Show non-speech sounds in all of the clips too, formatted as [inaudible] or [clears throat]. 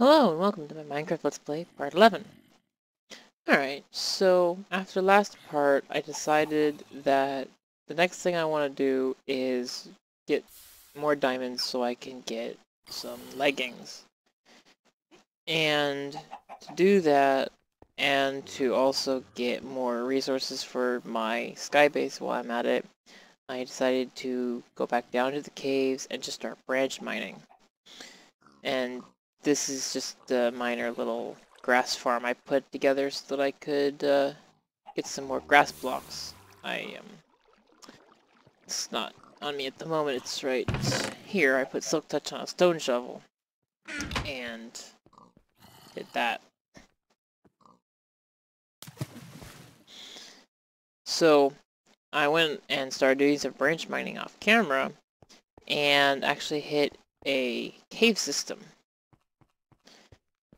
Hello and welcome to my Minecraft Let's Play Part 11. Alright, so after last part I decided that the next thing I want to do is get more diamonds so I can get some leggings. And to do that, and to also get more resources for my sky base while I'm at it, I decided to go back down to the caves and just start branch mining. And this is just a minor little grass farm I put together so that I could uh, get some more grass blocks. I um, it's not on me at the moment. It's right here. I put silk touch on a stone shovel and did that. So I went and started doing some branch mining off camera and actually hit a cave system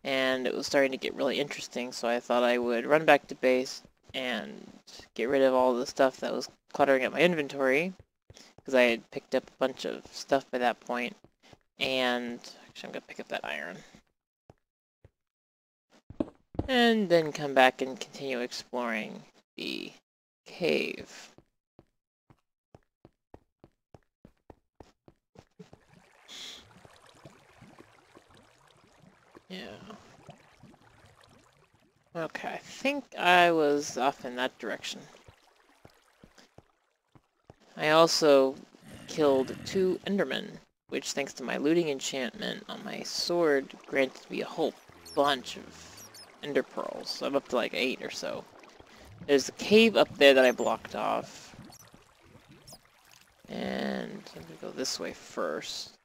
and it was starting to get really interesting, so I thought I would run back to base and get rid of all the stuff that was cluttering up my inventory, because I had picked up a bunch of stuff by that point, and actually I'm going to pick up that iron. And then come back and continue exploring the cave. Yeah. Okay, I think I was off in that direction. I also killed two Endermen, which thanks to my looting enchantment on my sword granted me a whole bunch of Ender Pearls. I'm up to like eight or so. There's a cave up there that I blocked off. And I'm gonna go this way first.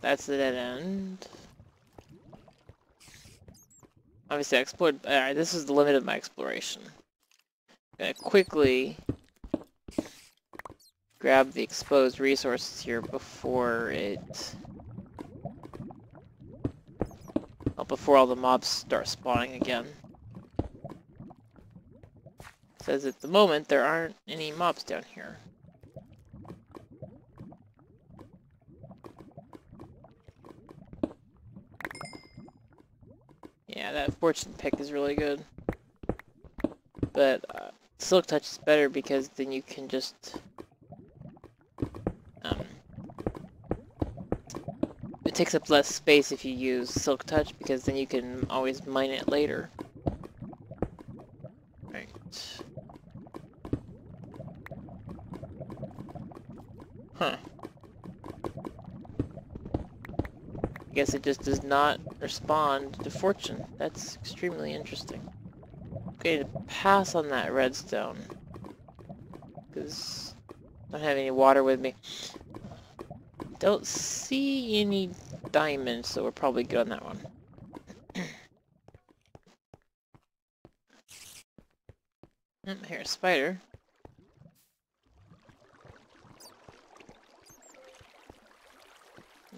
That's the dead end. Obviously, I explored. Alright, this is the limit of my exploration. I'm gonna quickly grab the exposed resources here before it. Well, before all the mobs start spawning again. Says at the moment there aren't any mobs down here. Yeah, that fortune pick is really good. But uh, silk touch is better because then you can just um, it takes up less space if you use silk touch because then you can always mine it later. Right. Huh. I guess it just does not respond to fortune. That's extremely interesting. Okay, to pass on that redstone. Because I don't have any water with me. Don't see any diamonds, so we're probably good on that one. [clears throat] Oh, Hear a spider.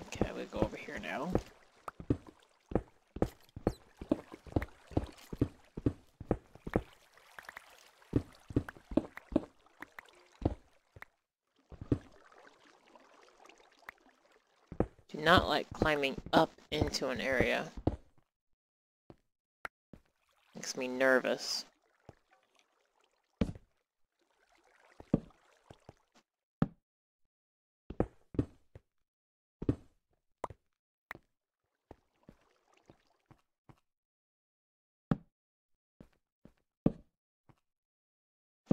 Okay, we go over here now. Do not like climbing up into an area. Makes me nervous.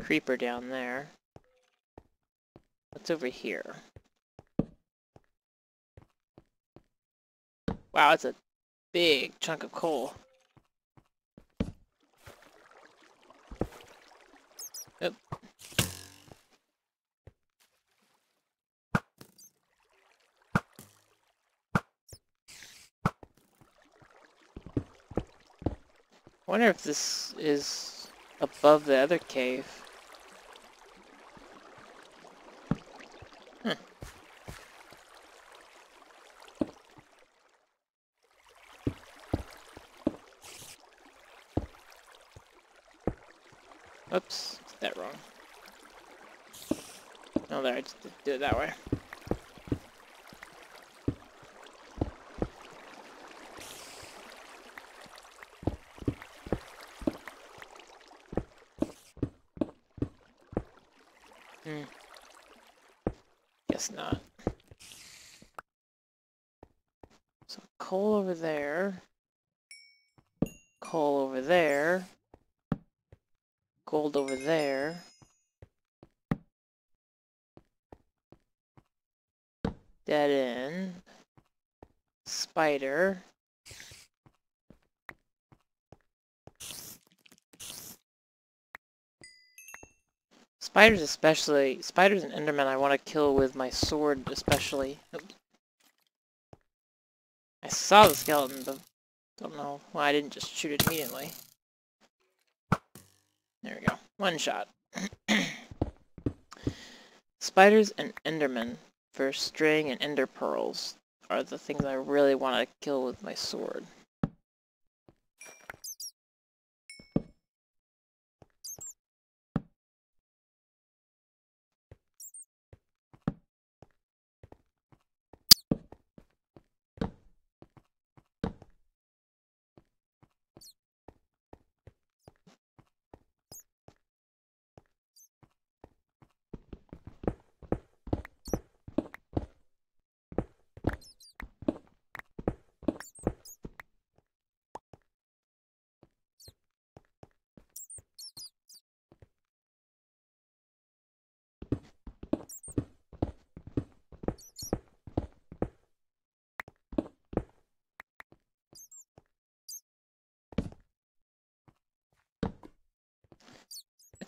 creeper down there. What's over here? Wow, it's a big chunk of coal. Oop. wonder if this is above the other cave. Oops, that wrong. It that way. Hmm. Guess not. So coal over there. Coal over there. Gold over there. Dead end. Spider. Spiders especially, spiders and endermen I want to kill with my sword especially. I saw the skeleton, but don't know why I didn't just shoot it immediately. There we go. One shot. [clears throat] Spiders and endermen for string and ender pearls are the things I really want to kill with my sword.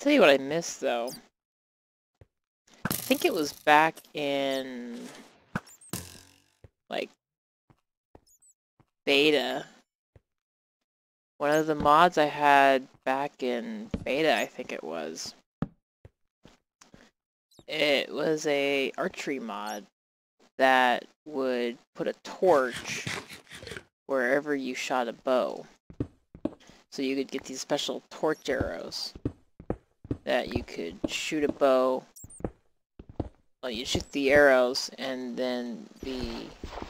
Tell you what I missed, though. I think it was back in, like, beta. One of the mods I had back in beta, I think it was. It was a archery mod that would put a torch wherever you shot a bow. So you could get these special torch arrows that you could shoot a bow. Well, you shoot the arrows, and then the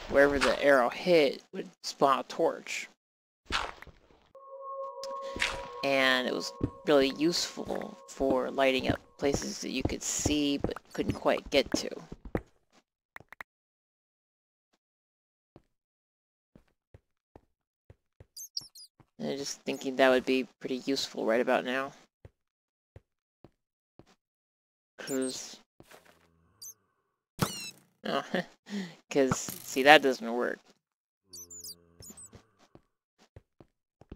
wherever the arrow hit would spawn a torch. And it was really useful for lighting up places that you could see but couldn't quite get to. And just thinking that would be pretty useful right about now. Cause... [laughs] Cause, see, that doesn't work.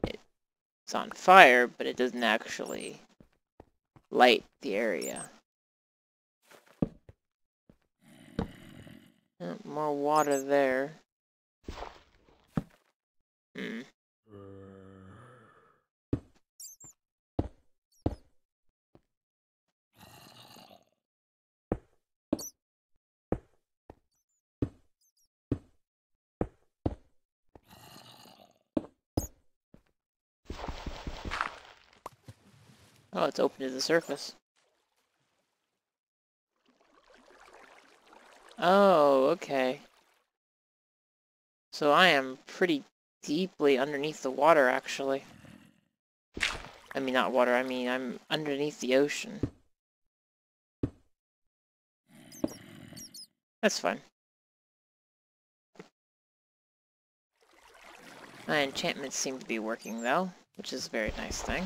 It's on fire, but it doesn't actually light the area. More water there. Hmm. Oh, it's open to the surface. Oh, okay. So I am pretty deeply underneath the water, actually. I mean, not water, I mean, I'm underneath the ocean. That's fine. My enchantments seem to be working, though, which is a very nice thing.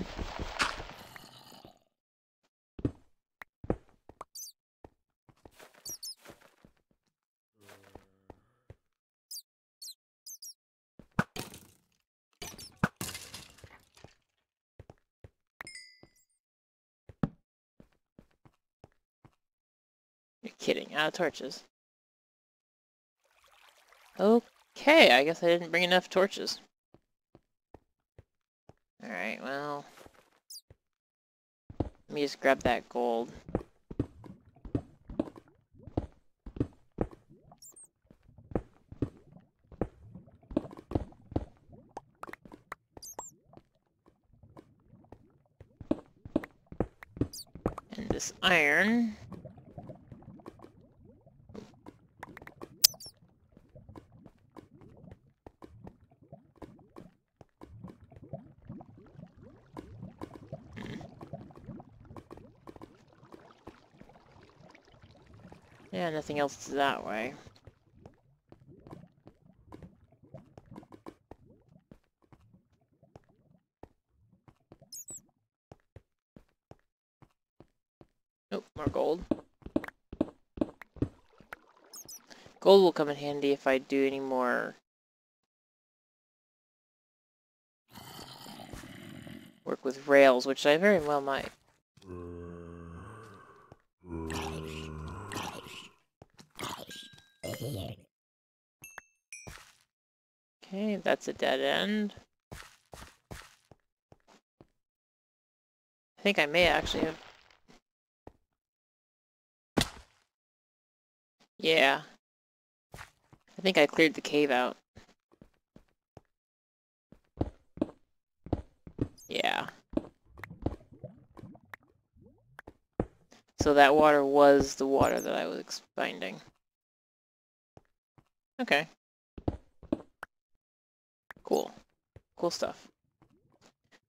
Out of torches. Okay, I guess I didn't bring enough torches. Alright, well... Let me just grab that gold. And this iron. Yeah, nothing else that way. Oh, more gold. Gold will come in handy if I do any more work with rails, which I very well might. Okay, that's a dead end. I think I may actually have... Yeah. I think I cleared the cave out. Yeah. So that water was the water that I was finding. Okay. Cool. Cool stuff.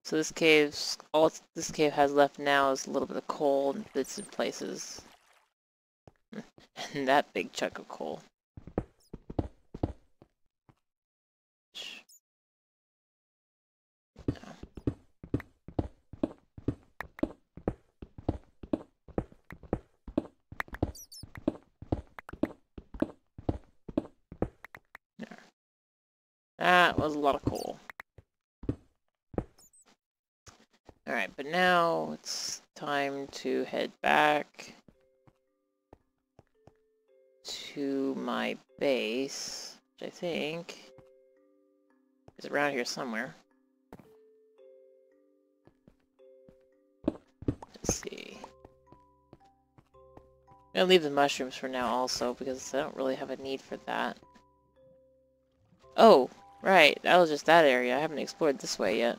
So this cave's all this cave has left now is a little bit of coal and bits and places. [laughs] and that big chunk of coal. That was a lot of coal. Alright, but now it's time to head back to my base, which I think is around here somewhere. Let's see. I'm gonna leave the mushrooms for now also, because I don't really have a need for that. Oh, Right, that was just that area. I haven't explored this way yet.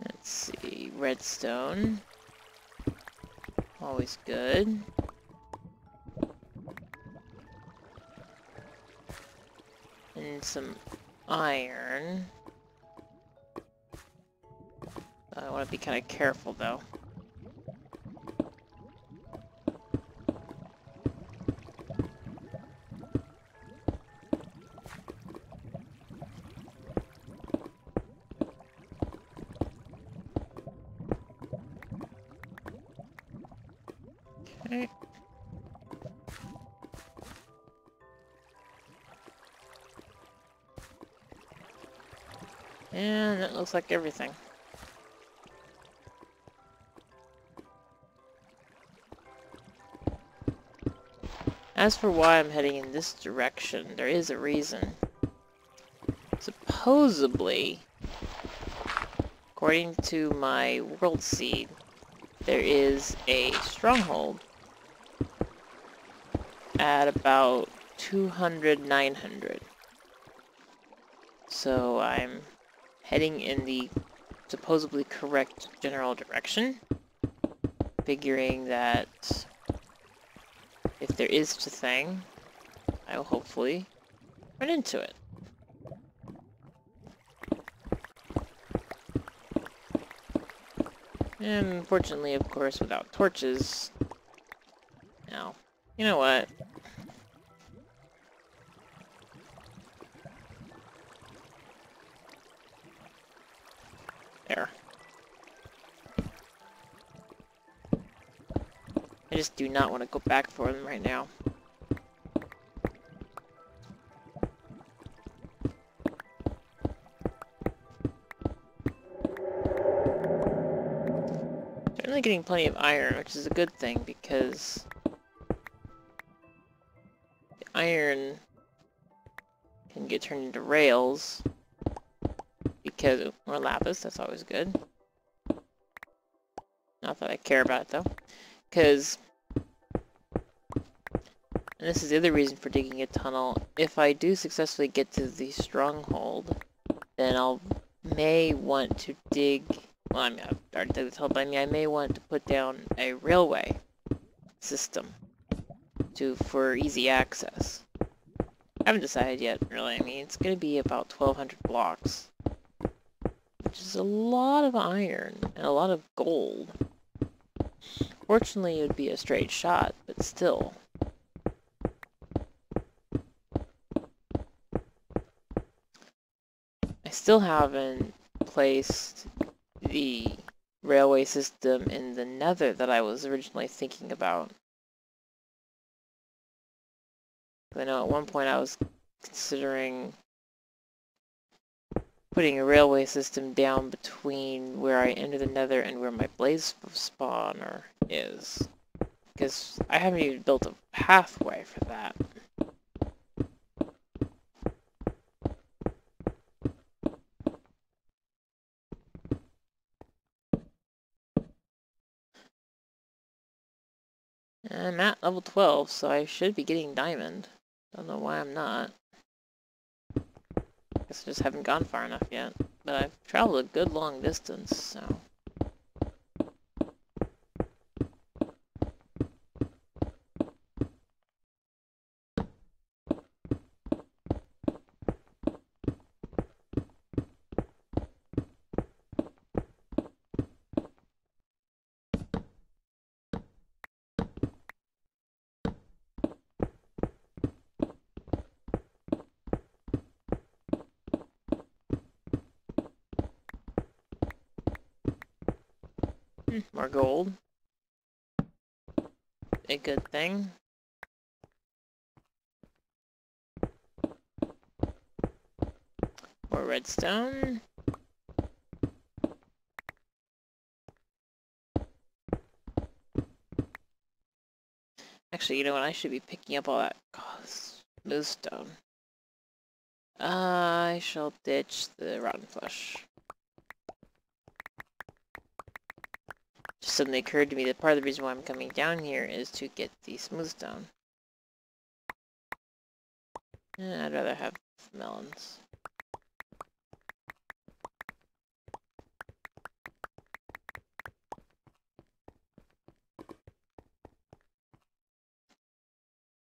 Let's see, redstone. Always good. And some iron. I want to be kind of careful though. Looks like everything. As for why I'm heading in this direction, there is a reason. Supposedly, according to my world seed, there is a stronghold at about 200, 900. So I'm heading in the supposedly correct general direction, figuring that if there is such a thing, I will hopefully run into it. And unfortunately, of course, without torches. Now, you know what? There. I just do not want to go back for them right now. Certainly getting plenty of iron, which is a good thing because the iron can get turned into rails because more lapis, that's always good. Not that I care about it though. Because, and this is the other reason for digging a tunnel, if I do successfully get to the stronghold, then I'll may want to dig, well I mean I've already dug the tunnel, but I mean I may want to put down a railway system to for easy access. I haven't decided yet, really. I mean, it's going to be about 1,200 blocks which is a lot of iron and a lot of gold. Fortunately, it would be a straight shot, but still. I still haven't placed the railway system in the nether that I was originally thinking about. I know at one point I was considering putting a railway system down between where I enter the nether and where my blaze spawner is. Because I haven't even built a pathway for that. I'm at level 12, so I should be getting diamond. Don't know why I'm not. I guess I just haven't gone far enough yet. But I've traveled a good long distance, so... More gold. A good thing. More redstone. Actually, you know what? I should be picking up all that smooth stone. I shall ditch the rotten flesh. Suddenly occurred to me that part of the reason why I'm coming down here is to get the smooth stone. I'd rather have melons.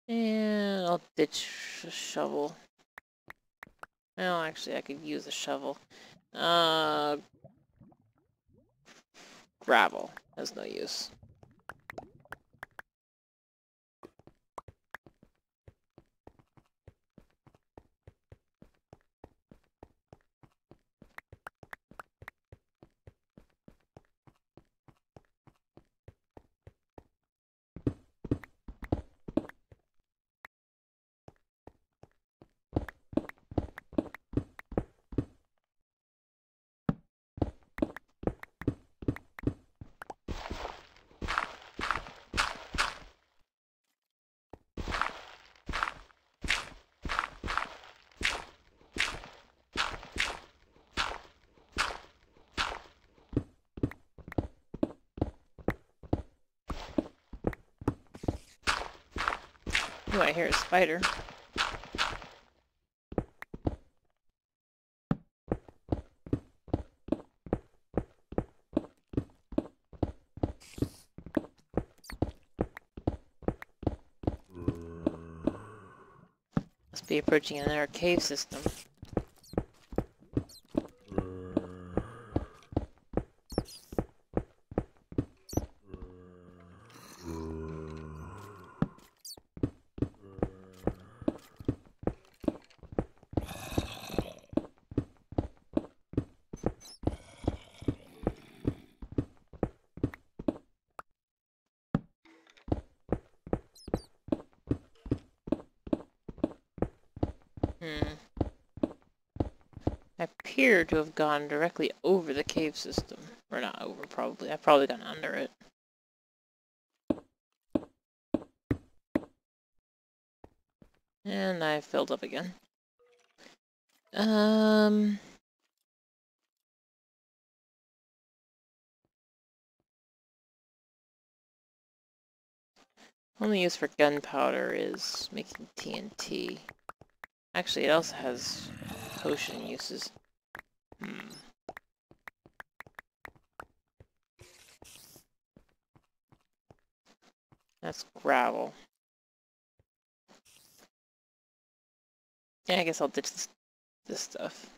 And I'll ditch a shovel. Well, actually, I could use a shovel. Uh, gravel. Has no use. Oh, I hear a spider. Must be approaching another cave system. Appear to have gone directly over the cave system. Or not over, probably. I've probably gone under it. And I filled up again. Um... Only use for gunpowder is making TNT. Actually, it also has potion uses. That's gravel. Yeah, I guess I'll ditch this, this stuff.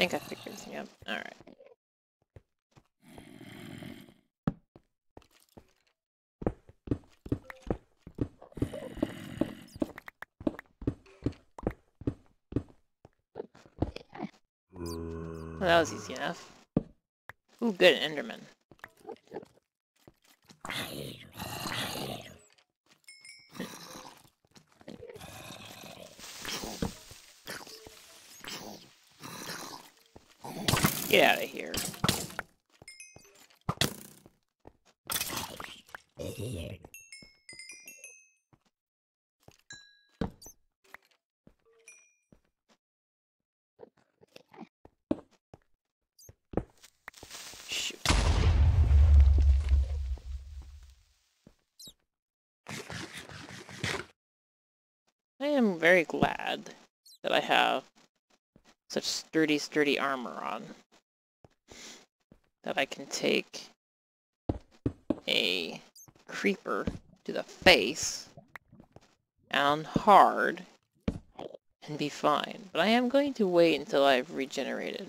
Think I figured everything up. Alright. Well, that was easy enough. Ooh, good, Enderman. Get out of here. I am very glad that I have such sturdy, sturdy armor on. That I can take a creeper to the face and hard and be fine. But I am going to wait until I've regenerated.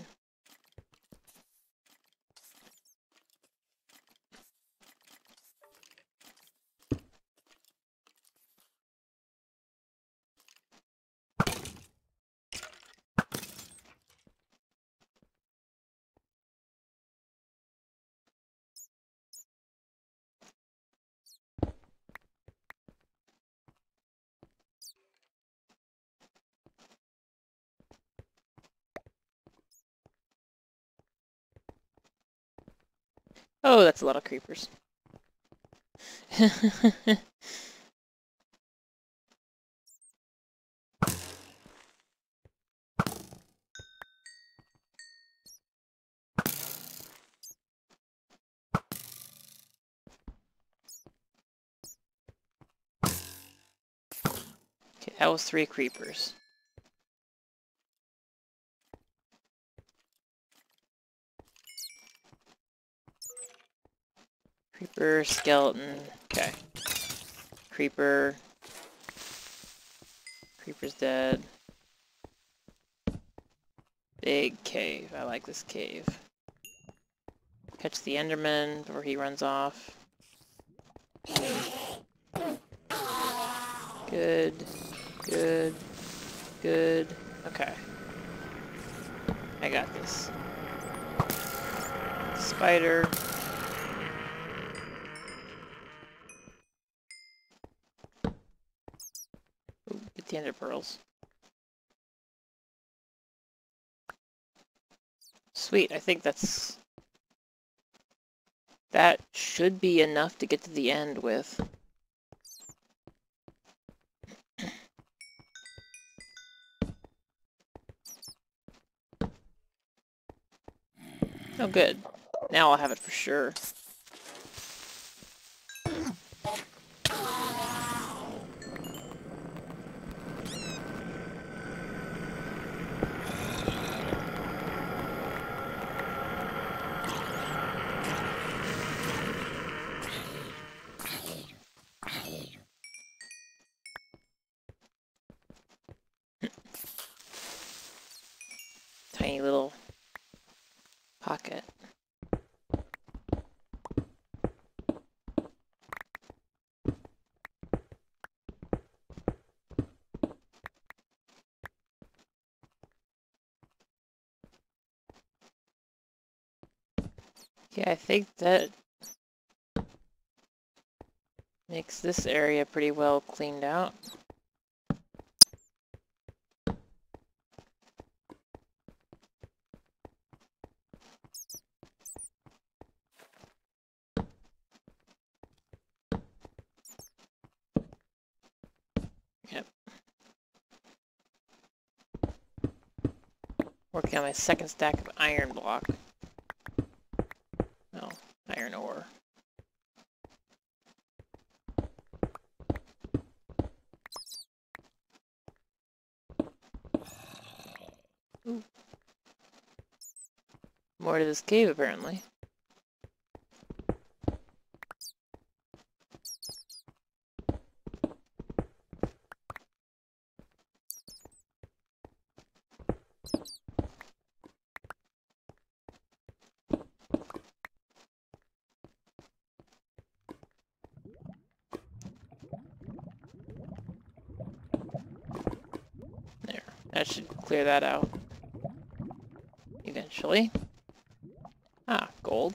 Oh, that's a lot of creepers. [laughs] That was three creepers. Creeper, skeleton, okay. Creeper. Creeper's dead. Big cave. I like this cave. Catch the Enderman before he runs off. Good. Good. Good. Okay. I got this. Spider. Ender pearls. Sweet, I think that's... That should be enough to get to the end with. Oh, good. Now I'll have it for sure. Tiny little pocket. Yeah, I think that makes this area pretty well cleaned out. Yep. Working on my second stack of iron block. No, iron ore. Ooh. More to this cave, apparently. That should clear that out. Eventually. Ah, gold.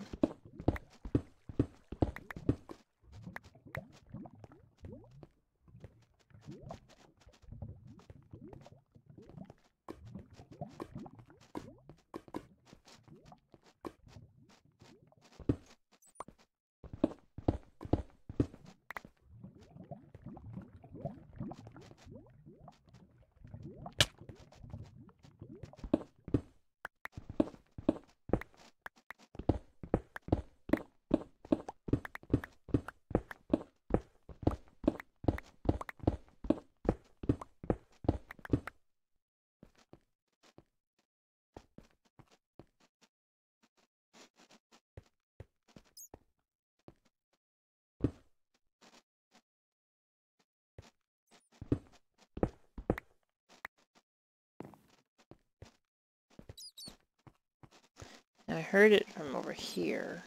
I heard it from over here.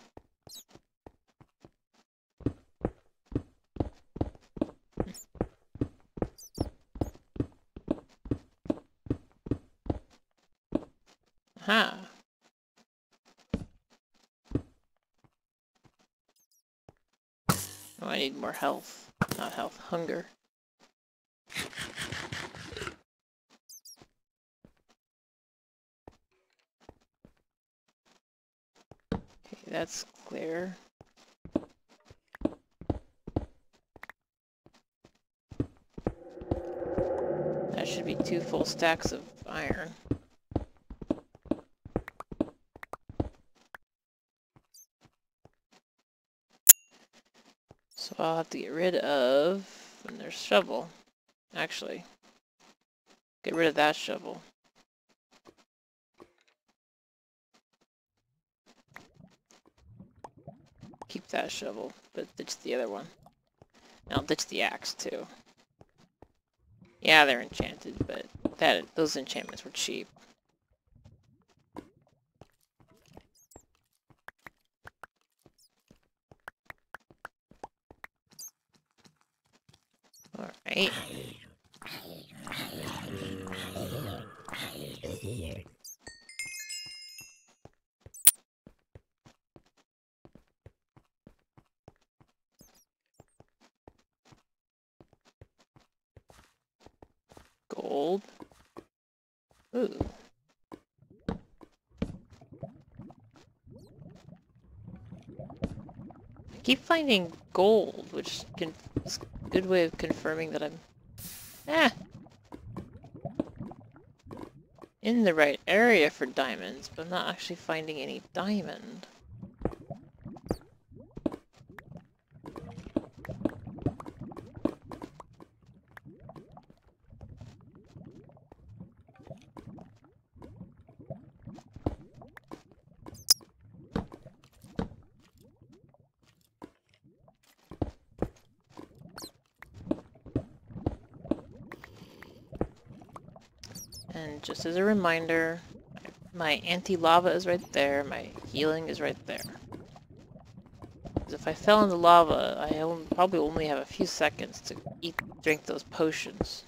Aha. Oh, I need more health. Not health, hunger. Okay, that's clear. That should be two full stacks of iron. So I'll have to get rid of, and there's shovel, actually. Get rid of that shovel. That shovel, but ditch the other one. And I'll ditch the axe too. Yeah, they're enchanted, but that those enchantments were cheap. Alright. Gold. Ooh. I keep finding gold, which can, is a good way of confirming that I'm... Eh! In the right area for diamonds, but I'm not actually finding any diamond. Just as a reminder, my anti-lava is right there, my healing is right there. 'Cause if I fell in the lava, I probably only have a few seconds to eat, drink those potions.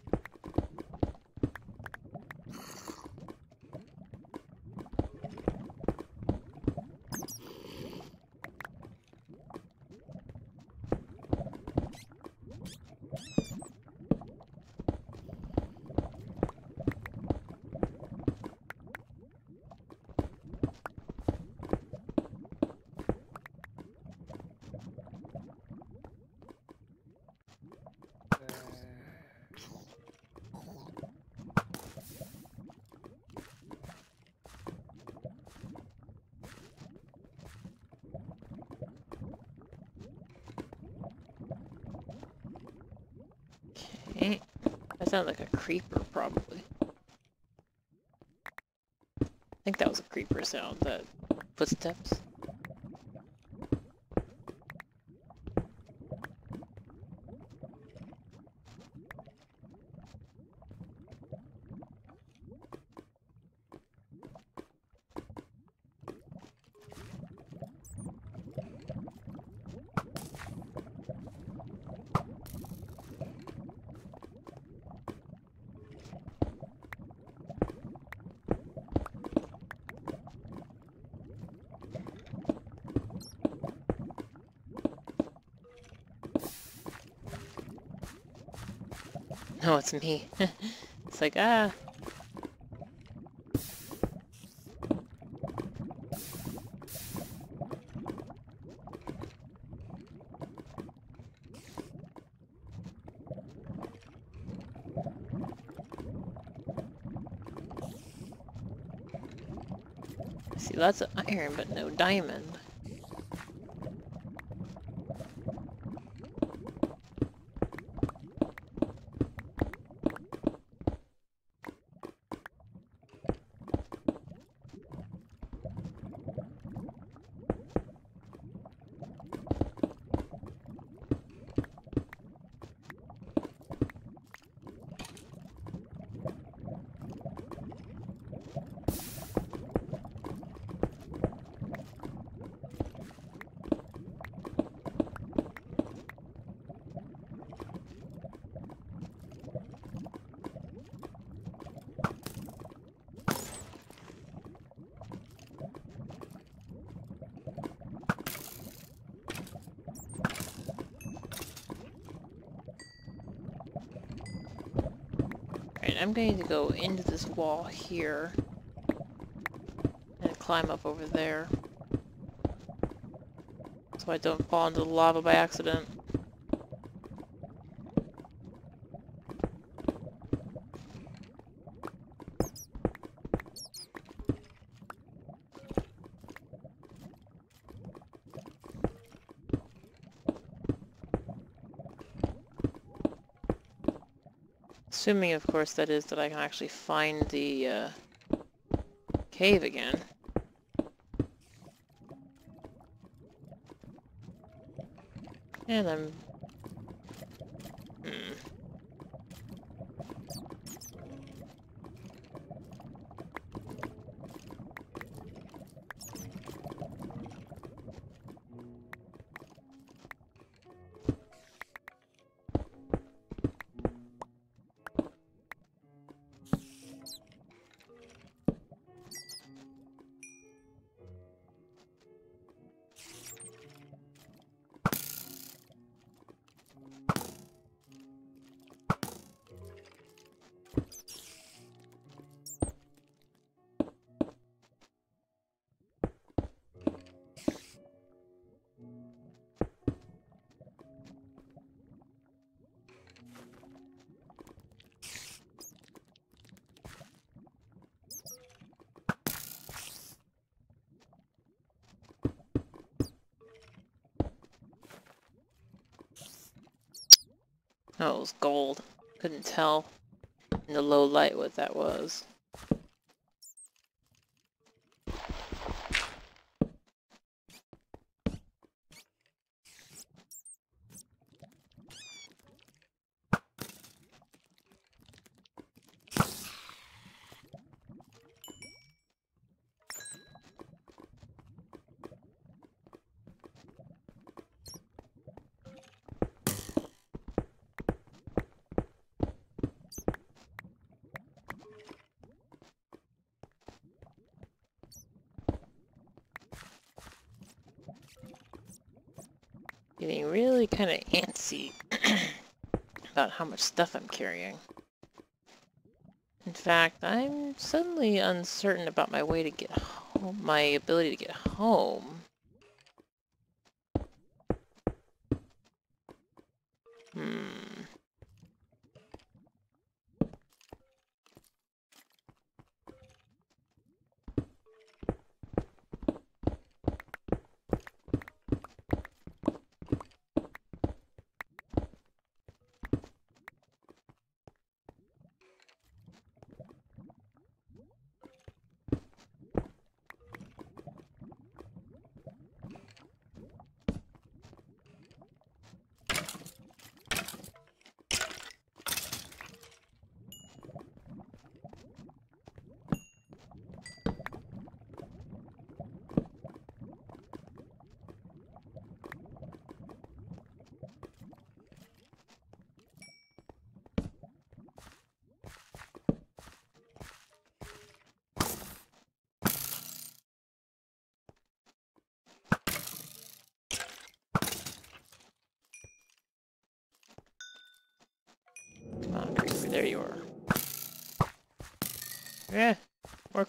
Okay. Sounded like a creeper, probably. I think that was a creeper sound, that footsteps. It's [laughs] me. it's like, ah. See lots of iron, but no diamond. I'm going to go into this wall here and climb up over there so I don't fall into the lava by accident. Assuming, of course, that is that I can actually find the uh, cave again. And I'm Oh, it was gold. Couldn't tell in the low light what that was. Getting really kind of antsy [clears throat] about how much stuff I'm carrying. In fact, I'm suddenly uncertain about my way to get home, my ability to get home.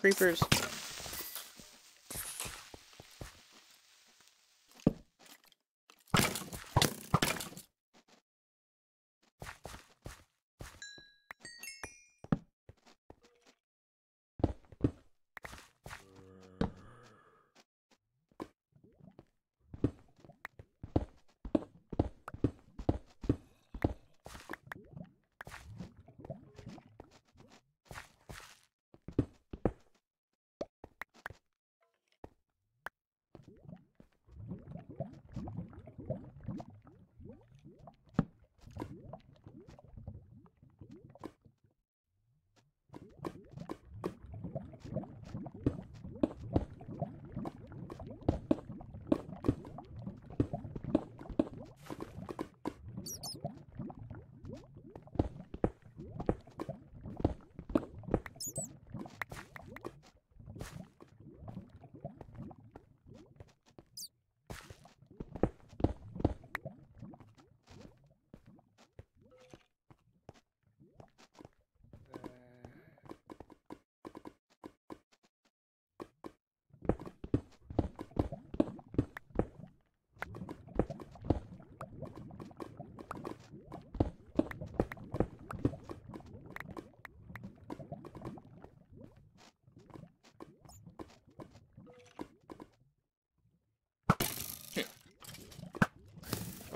Creepers.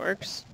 Works.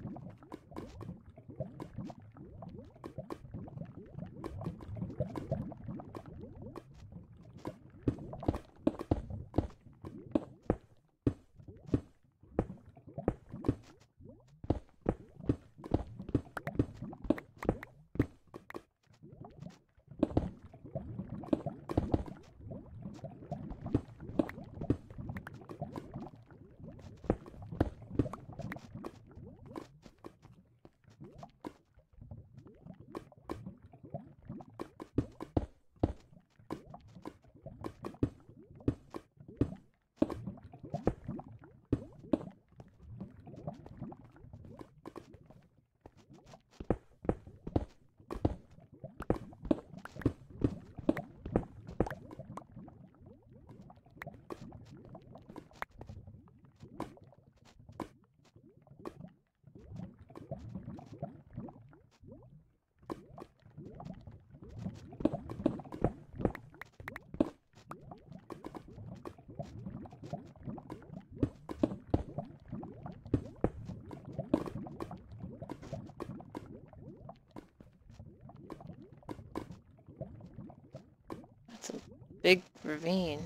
That's a big ravine.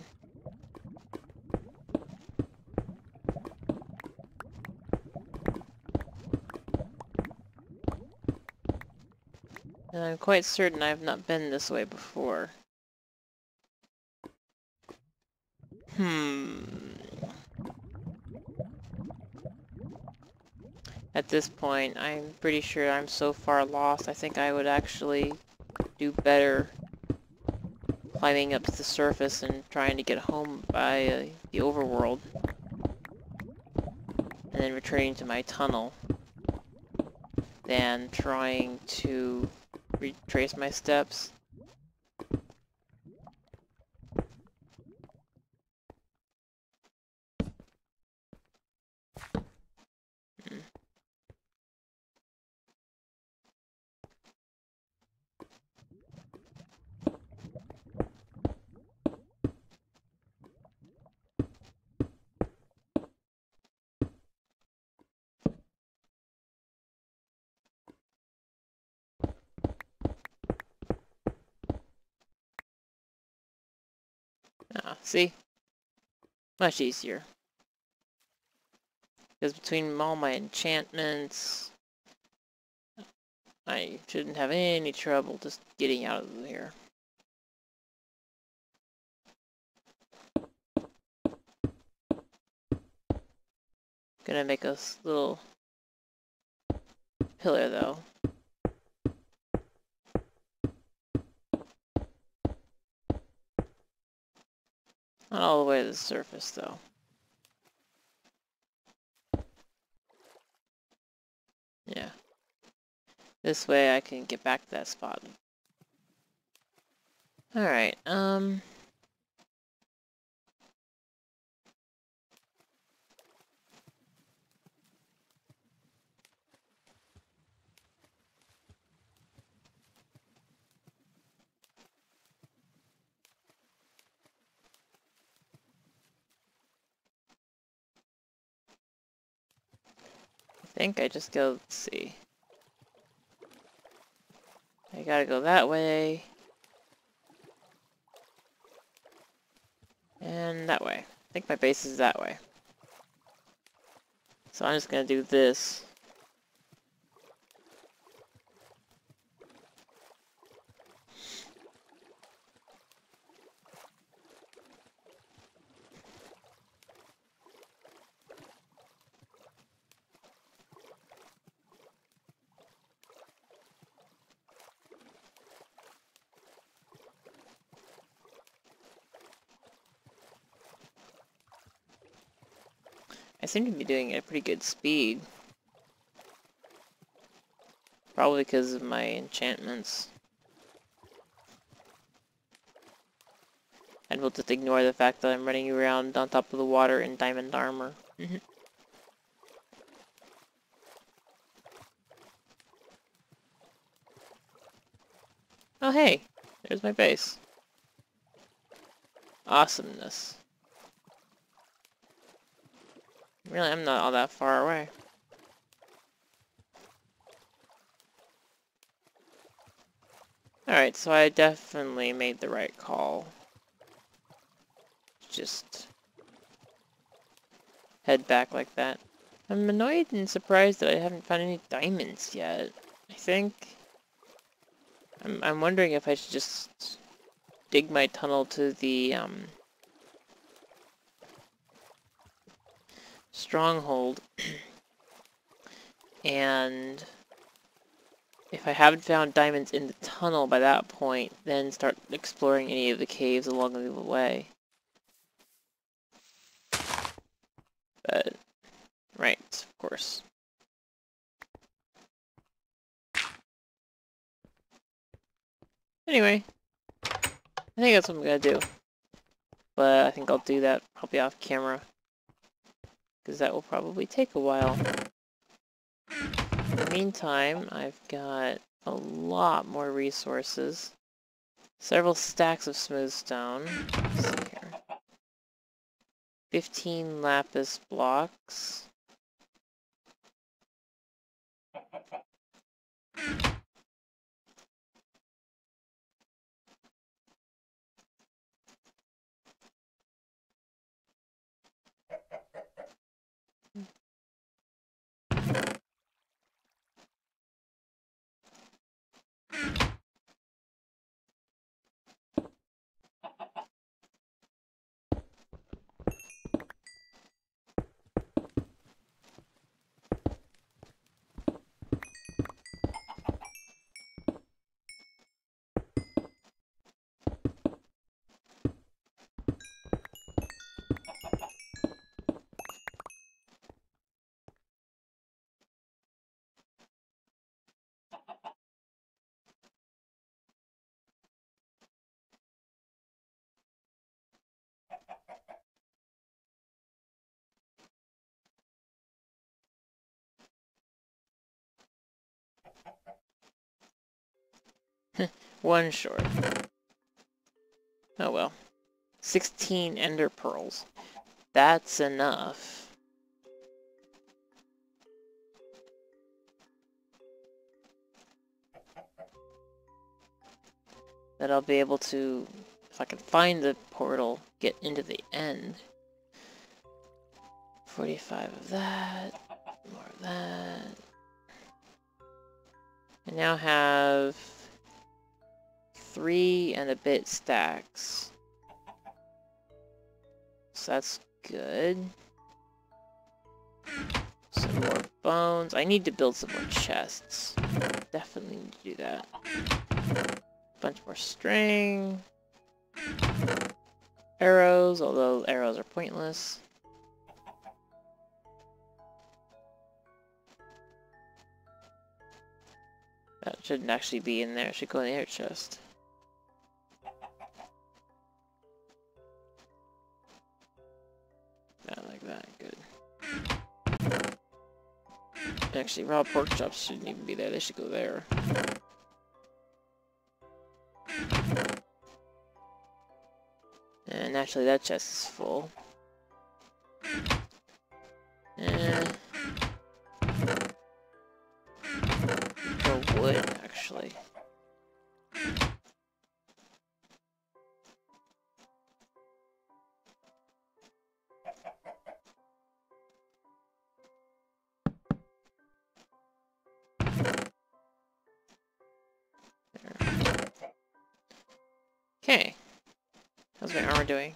And I'm quite certain I have not been this way before. Hmm. At this point, I'm pretty sure I'm so far lost, I think I would actually do better climbing up to the surface and trying to get home by uh, the overworld. And then returning to my tunnel than trying to retrace my steps. Hmm. Ah, see? Much easier. Because between all my enchantments, I shouldn't have any trouble just getting out of here. Gonna make a little pillar though. Not all the way to the surface, though. Yeah. This way I can get back to that spot. Alright, um... think I just go, let's see. I gotta go that way. And that way. I think my base is that way. So I'm just gonna do this. I seem to be doing it at a pretty good speed. Probably because of my enchantments. And we'll just ignore the fact that I'm running around on top of the water in diamond armor. Mm-hmm. oh hey, there's my base. Awesomeness. Really, I'm not all that far away. Alright, so I definitely made the right call. Just head back like that. I'm annoyed and surprised that I haven't found any diamonds yet. I think... I'm, I'm wondering if I should just dig my tunnel to the, um, stronghold. [clears throat] and if I haven't found diamonds in the tunnel by that point, then start exploring any of the caves along the way. But, right, of course. Anyway, I think that's what I'm gonna do. But I think I'll do that probably off camera because that will probably take a while. In the meantime, I've got a lot more resources. Several stacks of smooth stone. 15 lapis blocks. [laughs] One short. Oh well. 16 ender pearls. That's enough. That I'll be able to, if I can find the portal, get into the end. 45 of that, more of that. I now have three and a bit stacks. So that's good. Some more bones. I need to build some more chests. Definitely need to do that. Bunch more string. Arrows, although arrows are pointless. That shouldn't actually be in there. It should go in the air chest. Not like that. Good. Actually, raw pork chops shouldn't even be there. They should go there. And actually, that chest is full. Actually. Okay. How's my armor doing?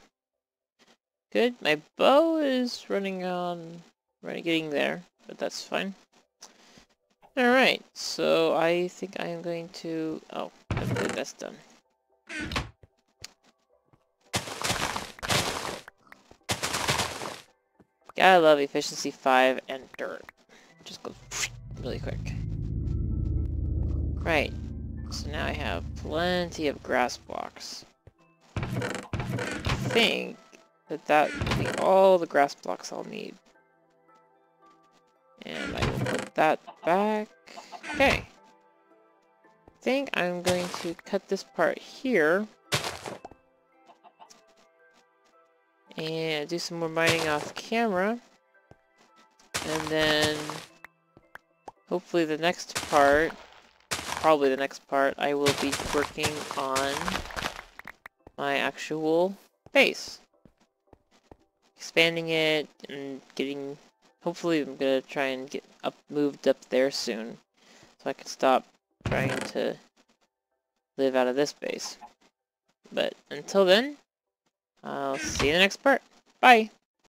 Good. My bow is running on... running getting there, but that's fine. Alright, so I think I am going to... Oh, that's done. Gotta love efficiency 5 and dirt. Just goes really quick. Right, so now I have plenty of grass blocks. I think that that will be all the grass blocks I'll need. And I that back. Okay. I think I'm going to cut this part here. And do some more mining off camera. And then hopefully the next part probably the next part, I will be working on my actual base. Expanding it and getting, hopefully I'm going to try and get up, moved up there soon. So I can stop trying to live out of this base. But until then, I'll see you in the next part. Bye!